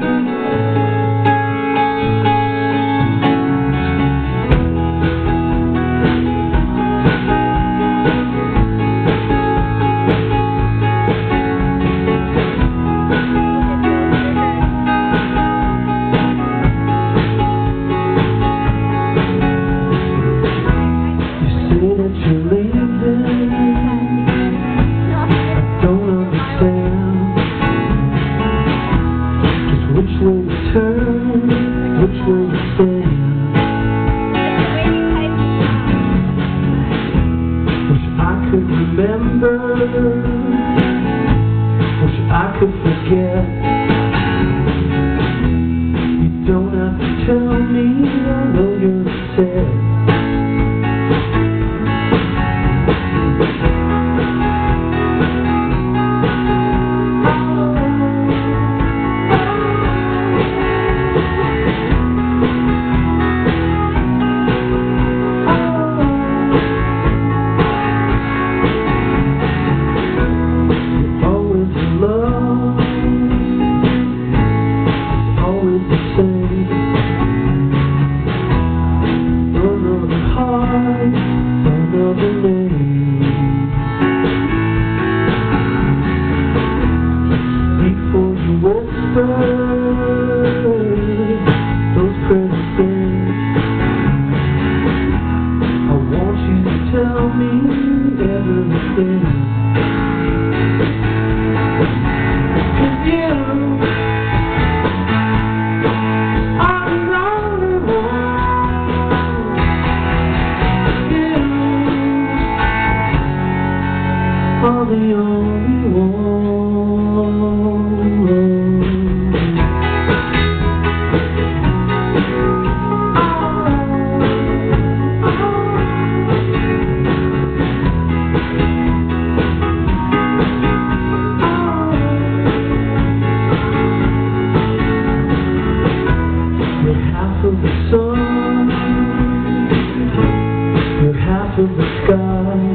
Thank you. Remember, wish I could forget those presents. I want you to tell. to the sky.